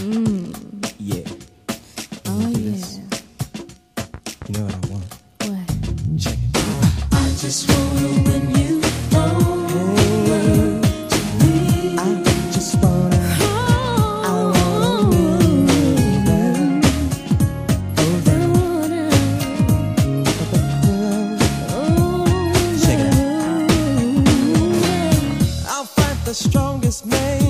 Mm. Yeah. Oh, yeah. You know what I want? What? Check it. I just want I just want oh. to. strongest man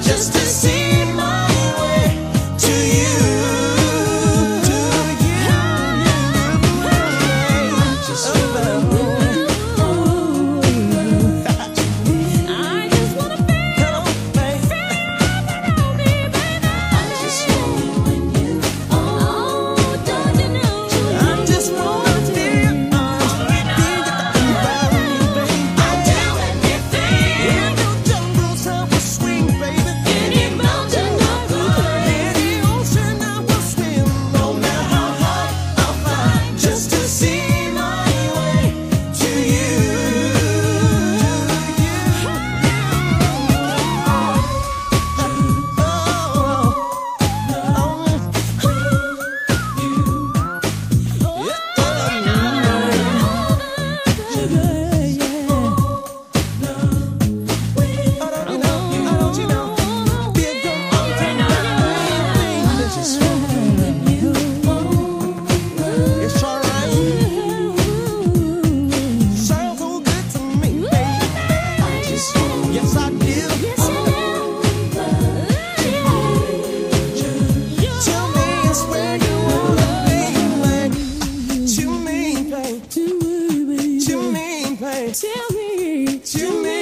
just to see my Tell me, tell me.